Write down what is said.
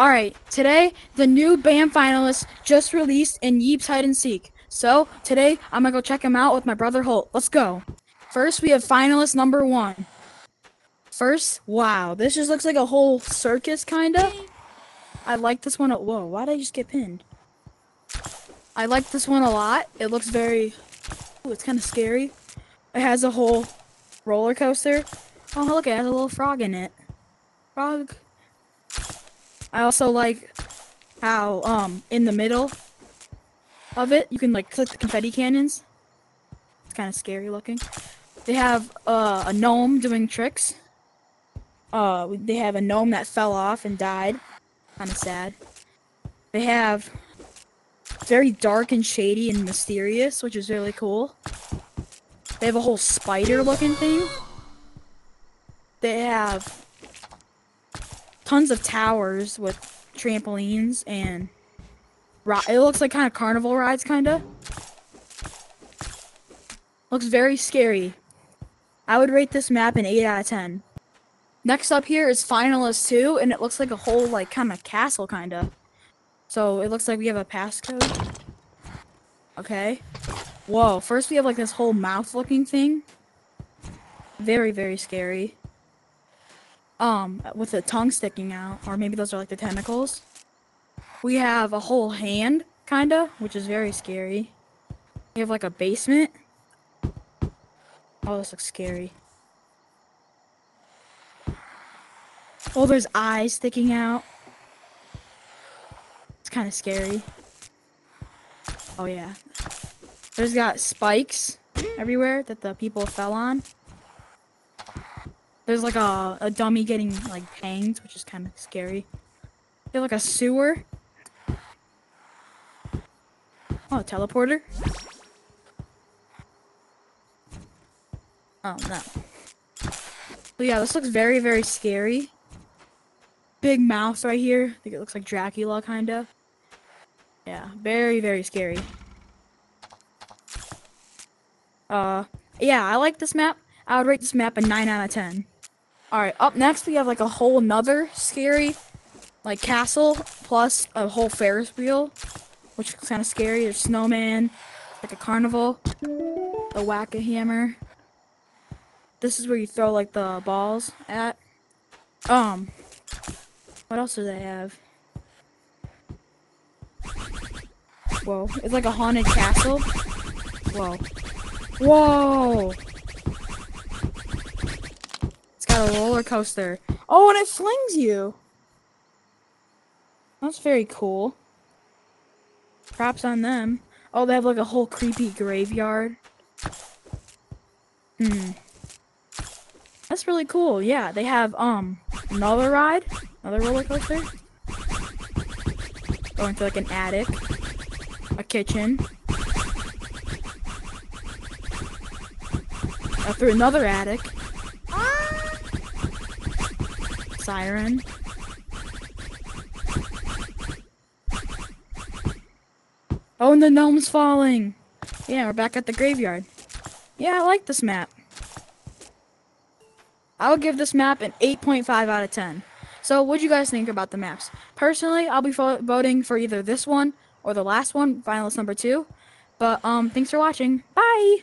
Alright, today the new BAM finalists just released in Yeeps Hide and Seek. So, today I'm gonna go check them out with my brother Holt. Let's go. First, we have finalist number one. First, wow, this just looks like a whole circus, kinda. I like this one. Whoa, why did I just get pinned? I like this one a lot. It looks very. Ooh, it's kind of scary. It has a whole roller coaster. Oh, look, it has a little frog in it. Frog. I also like how um in the middle of it you can like click the confetti cannons. It's kind of scary looking. They have uh, a gnome doing tricks. Uh, they have a gnome that fell off and died. Kind of sad. They have very dark and shady and mysterious, which is really cool. They have a whole spider looking thing. They have tons of towers with trampolines and it looks like kind of carnival rides kind of looks very scary. I would rate this map an 8 out of 10 next up here is finalist 2 and it looks like a whole like kind of castle kind of so it looks like we have a passcode. Okay. Whoa first we have like this whole mouth looking thing. Very very scary um, with a tongue sticking out, or maybe those are like the tentacles. We have a whole hand, kinda, which is very scary. We have like a basement. Oh, this looks scary. Oh, there's eyes sticking out. It's kind of scary. Oh, yeah. There's got spikes everywhere that the people fell on. There's like a, a dummy getting like hanged, which is kind of scary. Have like a sewer. Oh, a teleporter. Oh no. But yeah, this looks very, very scary. Big mouse right here. I think it looks like Dracula, kinda. Yeah, very, very scary. Uh, yeah, I like this map. I would rate this map a 9 out of 10. Alright, up next we have like a whole nother scary like castle plus a whole Ferris wheel, which is kind of scary. There's snowman, like a carnival, a whack a hammer. This is where you throw like the balls at. Um, what else do they have? Whoa, it's like a haunted castle. Whoa. Whoa! A roller coaster. Oh, and it flings you. That's very cool. Props on them. Oh, they have like a whole creepy graveyard. Hmm. That's really cool. Yeah, they have um another ride, another roller coaster. Going to like an attic, a kitchen. Up through another attic. Siren. Oh, and the gnome's falling. Yeah, we're back at the graveyard. Yeah, I like this map. I would give this map an 8.5 out of 10. So, what do you guys think about the maps? Personally, I'll be voting for either this one or the last one, finalist number two. But, um, thanks for watching. Bye!